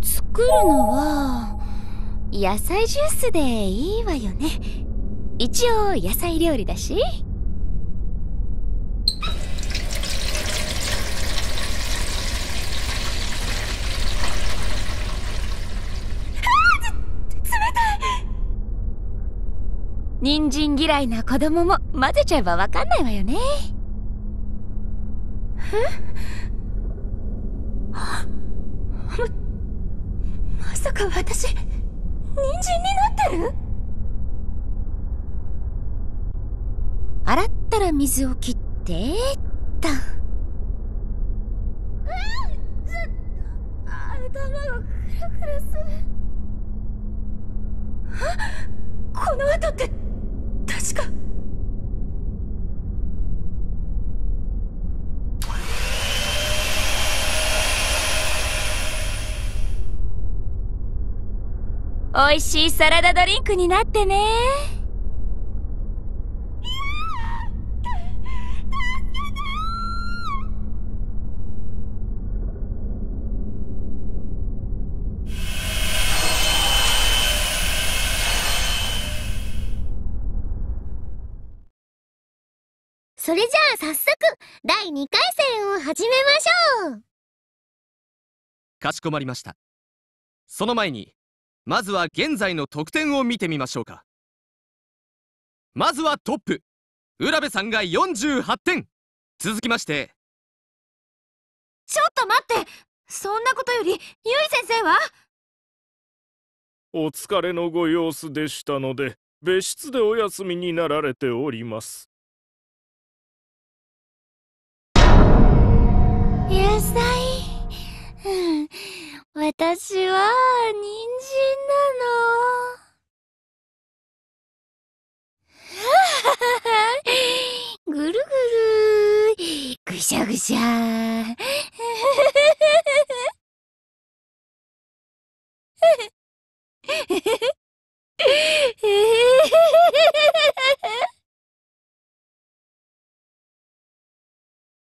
作るのは野菜ジュースでいいわよね。一応野菜料理だし。人参嫌いな子供も混ぜちゃえばわかんないわよね。えままさか私人参になってる？洗ったら水を切ってっと頭がクラクラするあこの後って確かおいしいサラダドリンクになってね。それじゃあ早速第2回戦を始めましょう。かしこまりました。その前にまずは現在の得点を見てみましょうか。まずはトップ浦部さんが48点。続きましてちょっと待ってそんなことよりゆい先生は？お疲れのご様子でしたので別室でお休みになられております。野菜うん私は人参なの。ぐるぐる。ぐしゃぐしゃ。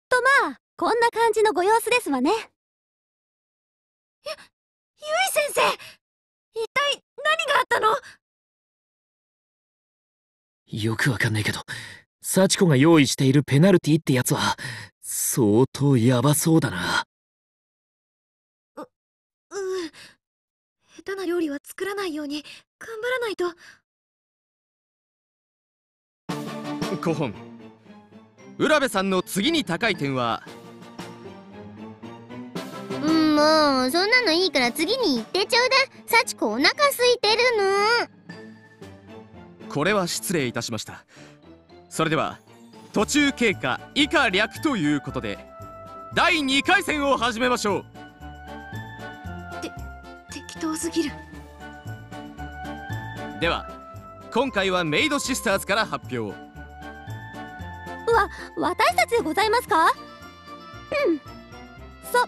とまあこんな感じのご様子ですわねゆい先生一体何があったの？よくわかんないけど、幸子が用意しているペナルティってやつは、相当ヤバそうだな。うん下手な料理は作らないように頑張らないと。5本。浦部さんの次に高い点はうんもうそんなのいいから次に行ってちょうだい。幸子お腹空いてるこれは失礼いたしました。それでは途中経過以下略ということで第2回戦を始めましょう。適当すぎる。では今回はメイドシスターズから発表。わ私たちでございますか？うん。そ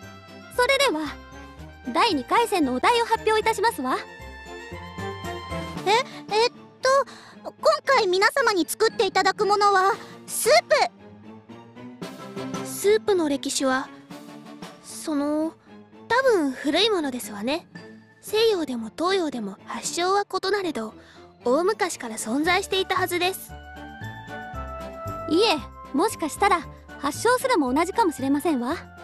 それでは第2回戦のお題を発表いたしますわ。ええっと今回皆様に作っていただくものはスープ。スープの歴史はその多分古いものですわね。西洋でも東洋でも発祥は異なれど大昔から存在していたはずです。いえもしかしたら発祥すらも同じかもしれませんわ。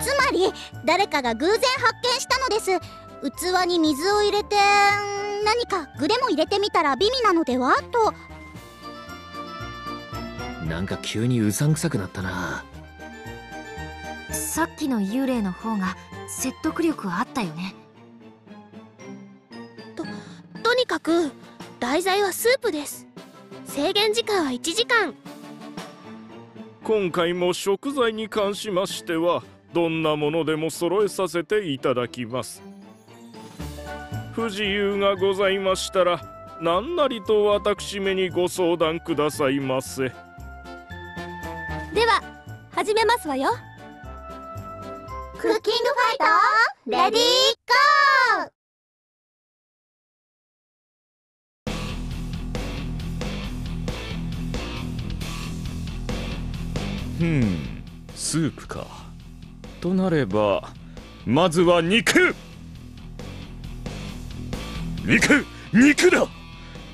つまり誰かが偶然発見したのです。器に水を入れてん何か具でも入れてみたら美味なのでは？と。なんか急にうさんくさくなったな。さっきの幽霊の方が説得力あったよね。とにかく題材はスープです。制限時間は1時間。今回も食材に関しましてはどんなものでも揃えさせていただきます。不自由がございましたら何なりと私めにご相談くださいませ。では始めますわよ。クッキングファイトレディーゴー。ふんスープかとなればまずは肉。肉肉だ。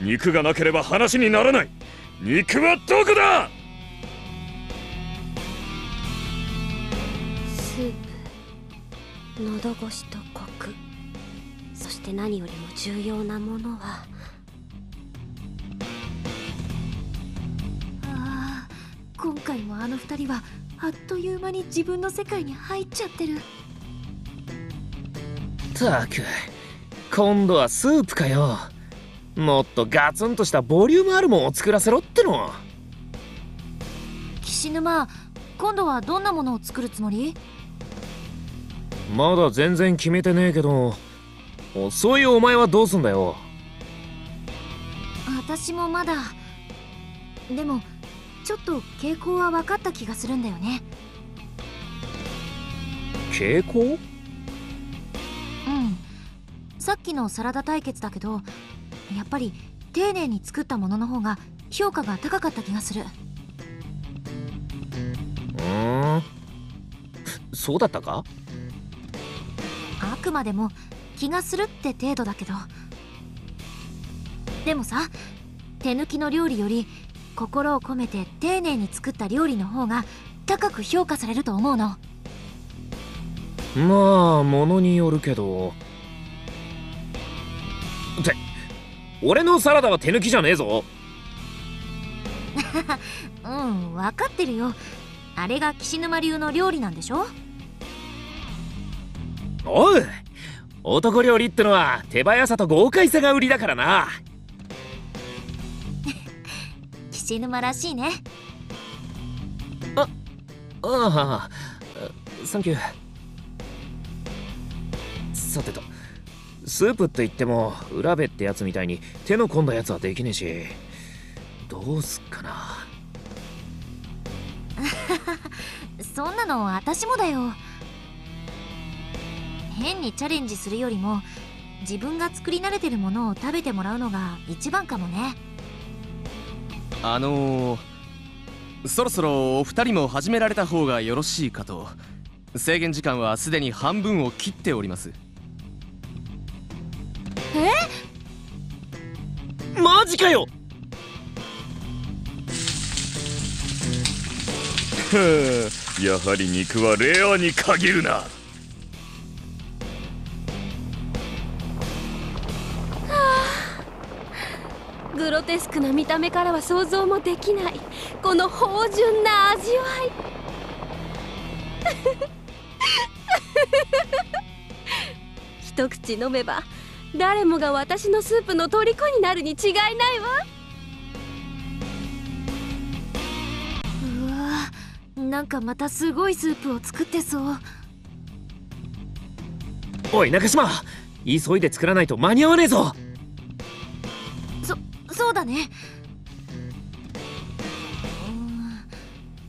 肉がなければ話にならない。肉はどこだ？スープ。喉越しとコク。そして何よりも重要なものは。ああ今回もあの二人はあっという間に自分の世界に入っちゃってる。たく今度はスープかよ。もっとガツンとしたボリュームあるもんを作らせろっての。岸沼今度はどんなものを作るつもり？まだ全然決めてねえけどそういうお前はどうすんだよ。私もまだ。でもちょっと傾向は分かった気がするんだよね。傾向？うん。さっきのサラダ対決だけどやっぱり丁寧に作ったものの方が評価が高かった気がする。うん。そうだったか？あくまでも気がするって程度だけど。でもさ手抜きの料理より心を込めて丁寧に作った料理の方が高く評価されると思うの。まあものによるけど。って俺のサラダは手抜きじゃねえぞ。うん分かってるよ。あれが岸沼流の料理なんでしょ？おう男料理ってのは手早さと豪快さが売りだからな岸沼らしいね。ああサンキュー。さてと。スープって言っても浦部ってやつみたいに手の込んだやつはできねえし。どうすっかな。そんなの私もだよ。変にチャレンジするよりも自分が作り慣れてるものを食べてもらうのが一番かもねあのー、そろそろお二人も始められた方がよろしいかと。制限時間はすでに半分を切っております。マジかよ！はあやはり肉はレアに限るなグロテスクな見た目からは想像もできない。この芳醇な味わい。一口飲めば誰もが私のスープの虜になるに違いないわ。うわなんかまたすごいスープを作ってそう。おい中島。急いで作らないと間に合わねえぞ。そうだね。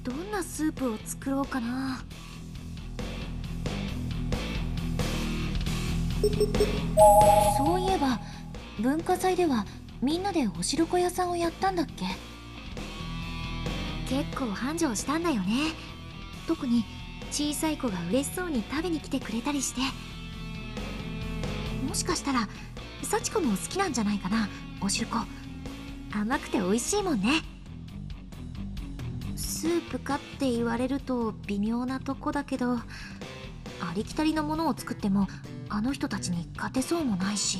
どんなスープを作ろうかな。そういえば文化祭ではみんなでおしるこ屋さんをやったんだっけ？結構繁盛したんだよね。特に小さい子が嬉しそうに食べに来てくれたりして。もしかしたら幸子も好きなんじゃないかなおしるこ。甘くて美味しいもんね。スープかって言われると微妙なとこだけどありきたりのものを作ってもあの人たちに勝てそうもないし。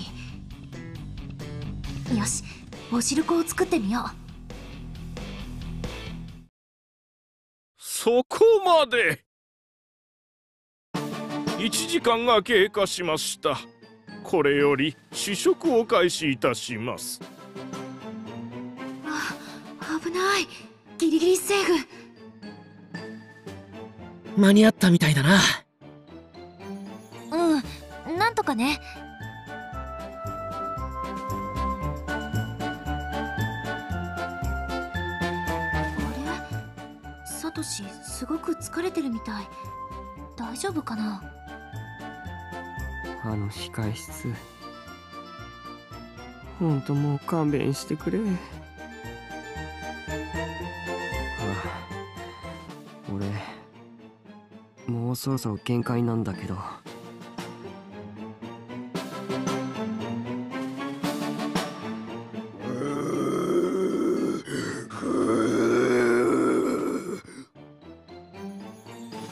よしおしるこを作ってみよう。そこまで。1時間が経過しました。これより試食を開始いたします。ない。ギリギリセーフ。間に合ったみたいだな。うん。なんとかね。あれ？サトシすごく疲れてるみたい。大丈夫かな？あの控え室。ほんともう勘弁してくれうそろそろ限界なんだけど。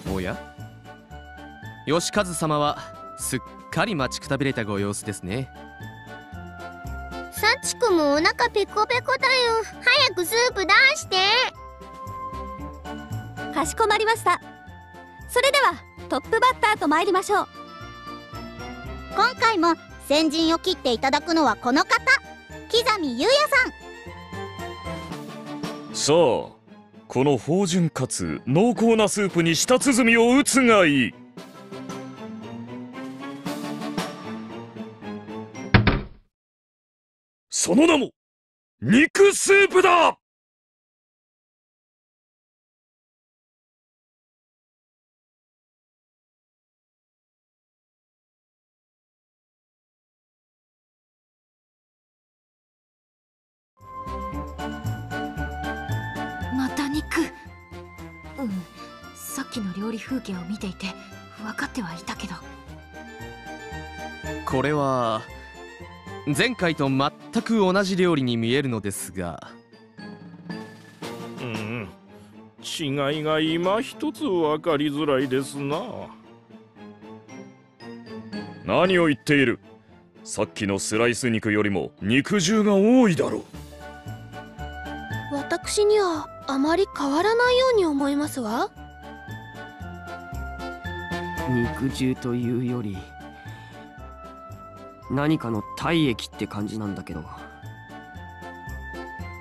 おや？義和様はすっかり待ちくたびれたご様子ですね。幸子もお腹ペコペコだよ。早くスープ出して。かしこまりましたそれではトップバッターと参りましょう。今回も先陣を切っていただくのはこの方木見優也さん。さあこの芳醇かつ濃厚なスープに舌鼓を打つがいい。その名も肉スープだうん。さっきの料理風景を見ていて分かってはいたけど。これは前回と全く同じ料理に見えるのですが。うん違いが今一つ分かりづらいですな。何を言っている。さっきのスライス肉よりも肉汁が多いだろう。私にはあまり変わらないように思いますわ。肉汁というより何かの体液って感じなんだけど。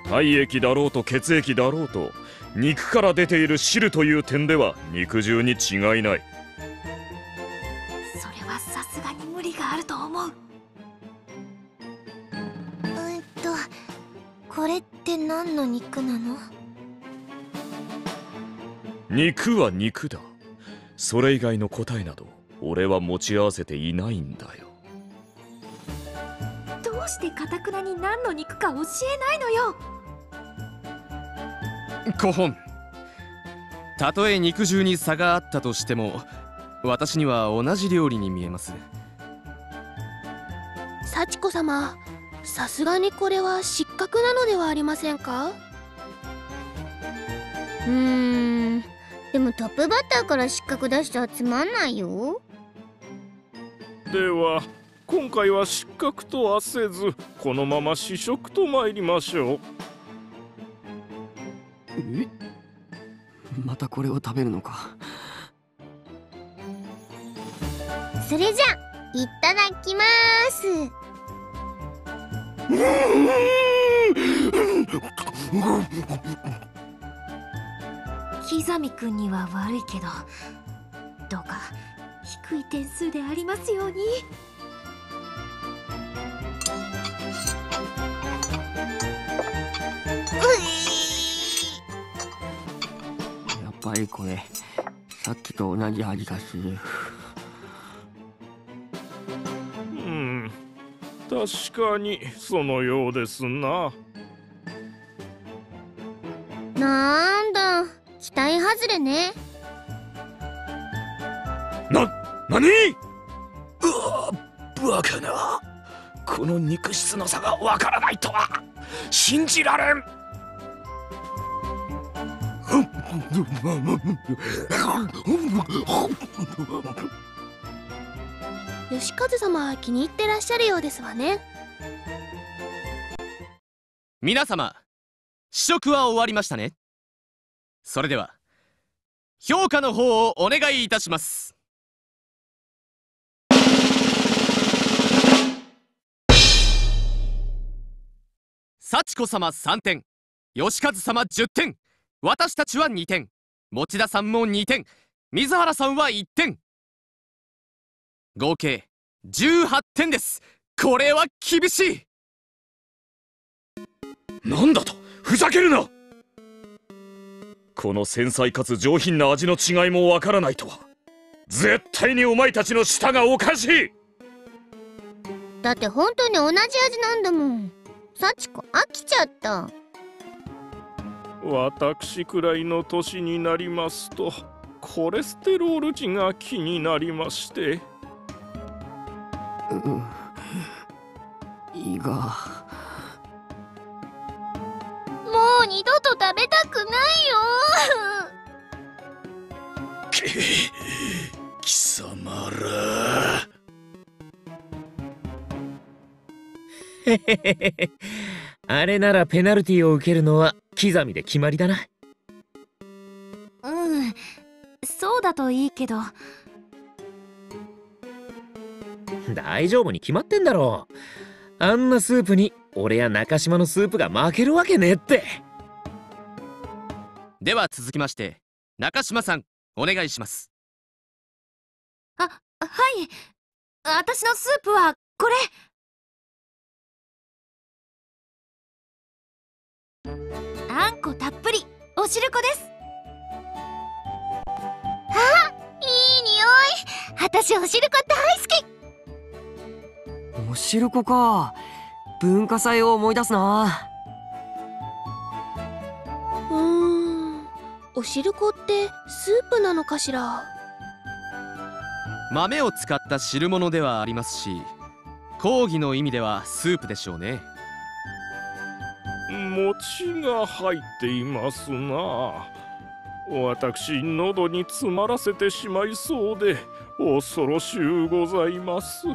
体液だろうと血液だろうと肉から出ている汁という点では肉汁に違いない。それはさすがに無理があると思う。うんとこれって何の肉なの？肉は肉だ。それ以外の答えなど俺は持ち合わせていないんだよ。どうしてかたくなに何の肉か教えないのよ？古本たとえ肉汁に差があったとしても私には同じ料理に見えます。幸子様さすがにこれは失格なのではありませんか？うーんでもトップバッターから失格出したらつまんないよ。では今回は失格とはせずこのまま試食と参りましょう。え？またこれを食べるのか。それじゃいただきます 刻みくんには悪いけどどうか低い点数でありますように。やっぱりこれさっきと同じ味がするうん。確かにそのようですな。なんだ期待外れね。何？うわバカな。この肉質の差がわからないとは。信じられん。義和様は気に入ってらっしゃるようですわね皆様試食は終わりましたねそれでは評価の方をお願いいたします。幸子様3点義和様10点私たちは2点持田さんも2点水原さんは1点合計18点です。これは厳しい。なんだと？ふざけるな！この繊細かつ上品な味の違いもわからないとは。絶対にお前たちの舌がおかしい。だって本当に同じ味なんだもん。幸子飽きちゃった。私くらいの年になりますとコレステロール値が気になりまして。うん。胃が二度と食べたくないよ。貴様ら。あれならペナルティを受けるのは刻みで決まりだな。うんそうだといいけど。大丈夫に決まってんだろあんなスープに俺や中島のスープが負けるわけねえってでは続きまして中島さんお願いします。あはい。私のスープはこれ。あんこたっぷり。おしるこです。いい匂い。私おしるこ大好き。おしるこか。文化祭を思い出すなおしるこってスープなのかしら？豆を使った汁物ではありますし講義の意味ではスープでしょうね。餅が入っていますな。私喉に詰まらせてしまいそうで恐ろしゅうございます